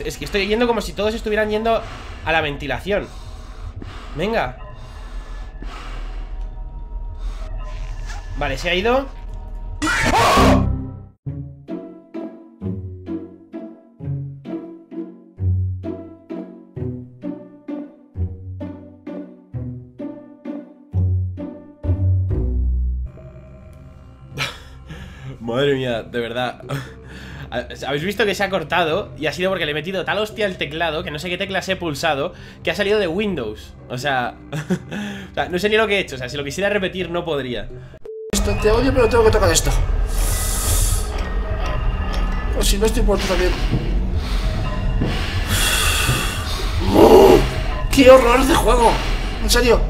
Es que estoy yendo como si todos estuvieran yendo a la ventilación. Venga. Vale, se ha ido. Madre mía, de verdad Habéis visto que se ha cortado Y ha sido porque le he metido tal hostia al teclado Que no sé qué teclas he pulsado Que ha salido de Windows. O sea, no sé ni lo que he hecho. O sea, si lo quisiera repetir no podría. Esto te odio pero tengo que tocar esto. O si no estoy muerto también. ¡Qué horror de juego! En serio.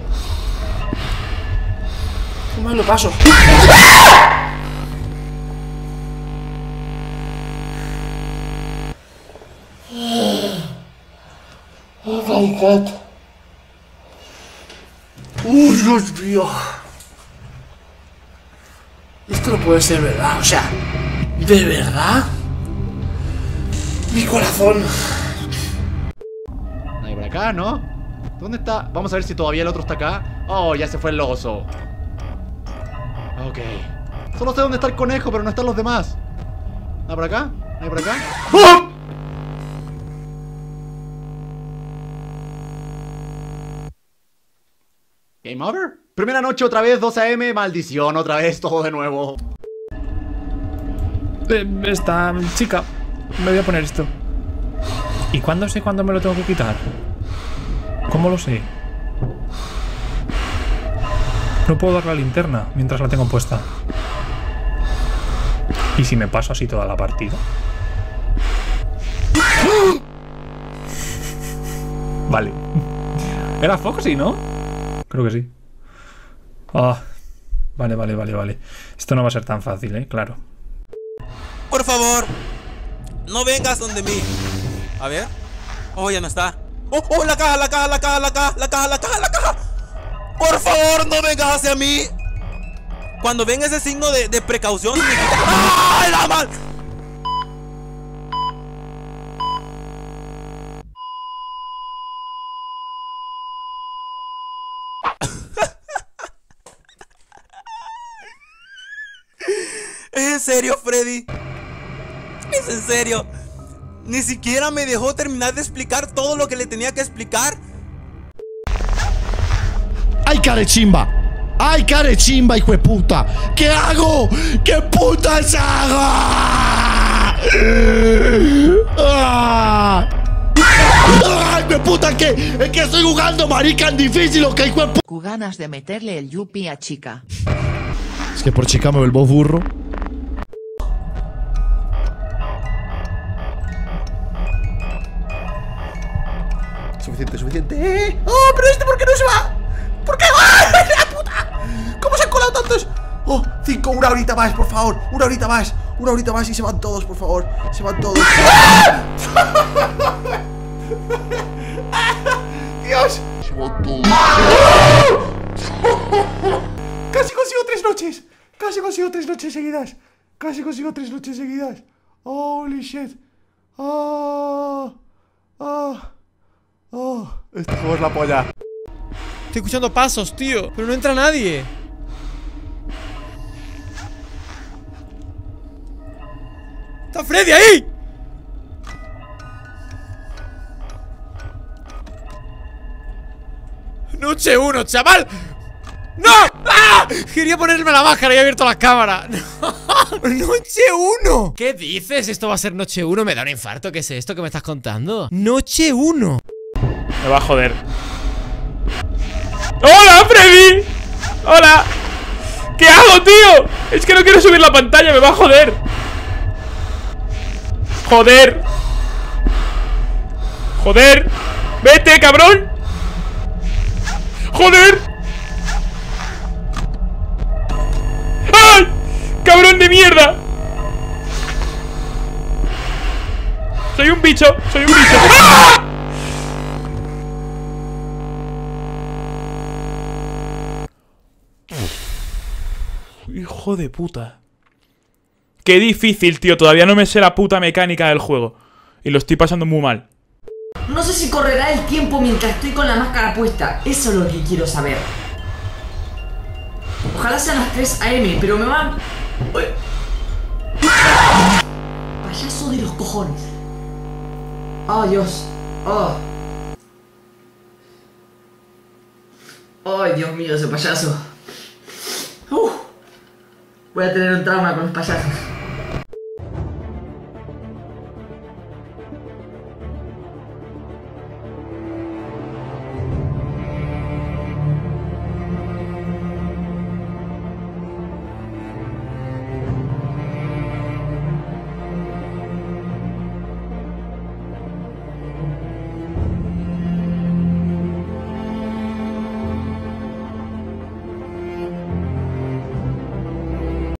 ¿Qué mal lo paso? Oh my god. ¡Uh, Dios mío! Esto no puede ser verdad, o sea, ¿de verdad? Mi corazón. Nadie por acá, ¿no? ¿Dónde está? Vamos a ver si todavía el otro está acá. Oh, ya se fue el oso. Ok. Solo sé dónde está el conejo, pero no están los demás. ¿Nada por acá? ¿Nadie por acá? ¡Oh! Game over. Primera noche otra vez, 2 AM, maldición, otra vez, todo de nuevo. Eh, esta chica. Me voy a poner esto. ¿Y cuándo sé cuándo me lo tengo que quitar? ¿Cómo lo sé? No puedo dar la linterna mientras la tengo puesta. ¿Y si me paso así toda la partida? Vale. Era Foxy, ¿no? Creo que sí. Ah, vale, vale, vale, vale. Esto no va a ser tan fácil, ¿eh? Claro. Por favor, no vengas donde mí. A ver. Oh, ya no está. Oh, oh, la caja, la caja, la caja, la caja, la caja, la caja, la caja. Por favor, no vengas hacia mí. Cuando venga ese signo de, de precaución. ¡Ay, la mal! Serio, Freddy? ¿Es en serio? Ni siquiera me dejó terminar de explicar todo lo que le tenía que explicar. ¡Ay, carechimba! ¡Ay, carechimba, hijo de puta! ¿Qué hago? ¿Qué putas hago? ¡Ah! ¡Ay, me puta que! Es que estoy jugando marica en difícil, ¿o qué hijo de puta? ganas de meterle el yupi a chica. Es que por chica me vuelvo burro. Suficiente, suficiente. ¡Oh, pero este por qué no se va! ¿Por qué va? ¡La puta! ¿Cómo se han colado tantos? ¡Oh! Cinco, una horita más, por favor. Una horita más. Una horita más y se van todos, por favor. Se van todos. ¡Dios! Se van todos. Casi consigo tres noches. Casi consigo tres noches seguidas. Casi consigo tres noches seguidas. Holy shit. Oh. Oh. Oh, este juego es la polla. Estoy escuchando pasos, tío. Pero no entra nadie. ¡Está Freddy ahí! Noche uno, chaval. ¡No! ¡Ah! Quería ponerme la máscara y he abierto la cámara. ¡Noche 1! ¿Qué dices? ¿Esto va a ser noche 1? Me da un infarto. ¿Qué es esto que me estás contando? ¡Noche 1! Me va a joder. ¡Hola, Freddy! ¡Hola! ¿Qué hago, tío? Es que no quiero subir la pantalla, me va a joder. Joder. Joder. Vete, cabrón. Joder. ¡Ay! ¡Cabrón de mierda! Soy un bicho, soy un bicho. ¡Ah! Hijo de puta. Qué difícil, tío. Todavía no me sé la puta mecánica del juego. y lo estoy pasando muy mal. No sé si correrá el tiempo mientras estoy con la máscara puesta. Eso es lo que quiero saber. Ojalá sean las 3 AM, pero me van... Payaso de los cojones. Oh, Dios. Oh. Ay, Dios mío, ese payaso. Voy a tener un trauma con los payasos.